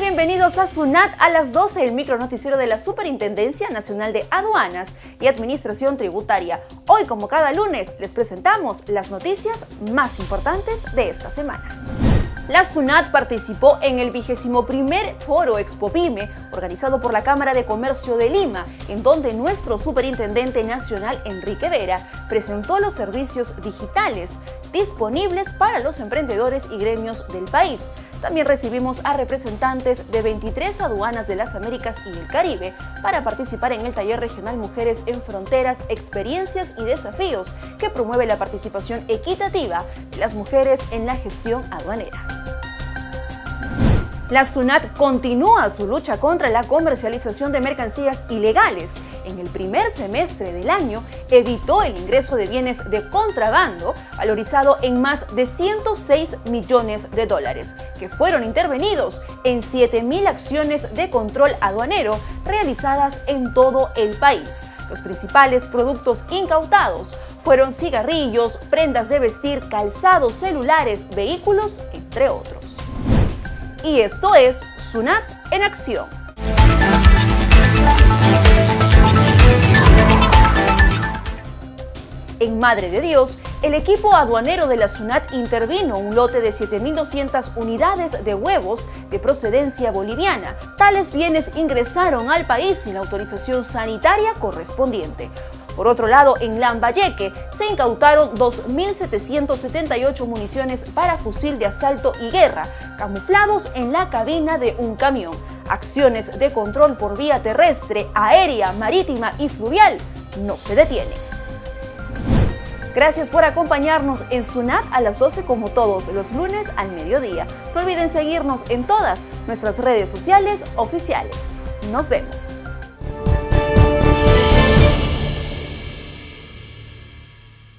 Bienvenidos a SUNAT a las 12, el micro noticiero de la Superintendencia Nacional de Aduanas y Administración Tributaria. Hoy, como cada lunes, les presentamos las noticias más importantes de esta semana. La SUNAT participó en el vigésimo primer foro Expopime, organizado por la Cámara de Comercio de Lima, en donde nuestro superintendente nacional Enrique Vera presentó los servicios digitales disponibles para los emprendedores y gremios del país. También recibimos a representantes de 23 aduanas de las Américas y el Caribe para participar en el taller regional Mujeres en Fronteras, Experiencias y Desafíos, que promueve la participación equitativa de las mujeres en la gestión aduanera. La SUNAT continúa su lucha contra la comercialización de mercancías ilegales. En el primer semestre del año evitó el ingreso de bienes de contrabando valorizado en más de 106 millones de dólares, que fueron intervenidos en 7.000 acciones de control aduanero realizadas en todo el país. Los principales productos incautados fueron cigarrillos, prendas de vestir, calzados, celulares, vehículos, entre otros y esto es Sunat en acción. En Madre de Dios, el equipo aduanero de la SUNAT intervino un lote de 7.200 unidades de huevos de procedencia boliviana. Tales bienes ingresaron al país sin la autorización sanitaria correspondiente. Por otro lado, en Lambayeque se incautaron 2.778 municiones para fusil de asalto y guerra, camuflados en la cabina de un camión. Acciones de control por vía terrestre, aérea, marítima y fluvial no se detienen. Gracias por acompañarnos en Sunat a las 12 como todos los lunes al mediodía. No olviden seguirnos en todas nuestras redes sociales oficiales. Nos vemos.